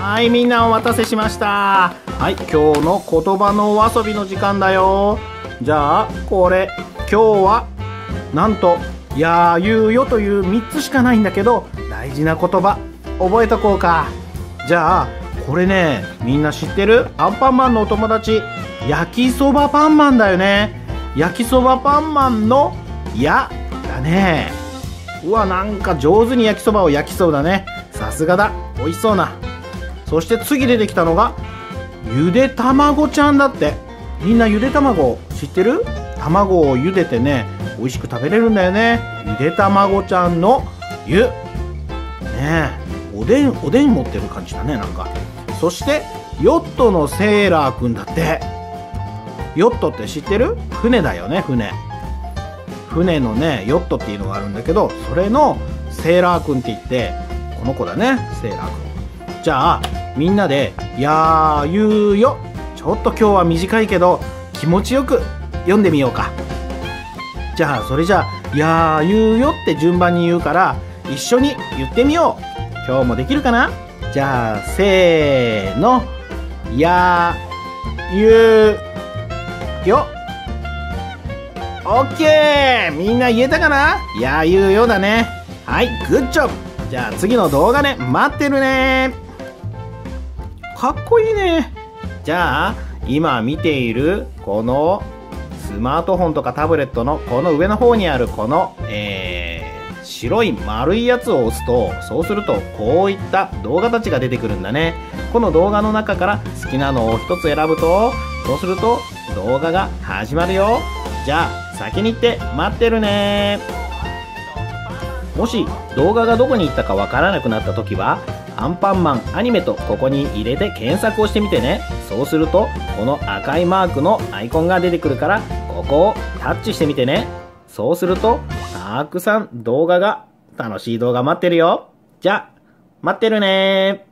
はい、みんなお待たせしました。はい、今日の言葉のお遊びの時間だよ。じゃあ、これ、今日は、なんと、やーゆうよという3つしかないんだけど、大事な言葉、覚えとこうか。じゃあ、これね、みんな知ってる？アンパンマンのお友達、焼きそばパンマンだよね。焼きそばパンマンの、や、だね。うわ、なんか上手に焼きそばを焼きそうだね。さすがだ。美味しそうな。そして次出てきたのが、ゆで卵ちゃんだって。みんなゆで卵知ってる？卵を茹でてね、美味しく食べれるんだよね。ゆで卵ちゃんのゆ。ねえ、おでん、おでん持ってる感じだね、なんか。そして、ヨットのセーラーくんだって。ヨットって知ってる？船だよね、船。船のね、ヨットっていうのがあるんだけど、それのセーラーくんって言って、この子だね、セーラーくん。じゃあ、みんなで、やーゆうよ。ちょっと今日は短いけど、気持ちよく読んでみようか。じゃあ、それじゃあ、やーゆうよって順番に言うから、一緒に言ってみよう。今日もできるかな？じゃあ、せーの。やーゆうよ。オッケーみんな言えたかな？やーゆうよだね。はい、グッジョブじゃあ次の動画ね、待ってるねかっこいいね。じゃあ、今見ているこのスマートフォンとかタブレットのこの上の方にあるこの、えー、白い丸いやつを押すと、そうするとこういった動画たちが出てくるんだね。この動画の中から好きなのを一つ選ぶと、そうすると動画が始まるよ。じゃあ、先に行って待ってるねもし動画がどこに行ったかわからなくなった時はアンパンマンアニメとここに入れて検索をしてみてね。そうするとこの赤いマークのアイコンが出てくるからここをタッチしてみてね。そうするとたくさん動画が楽しい動画待ってるよ。じゃあ待ってるね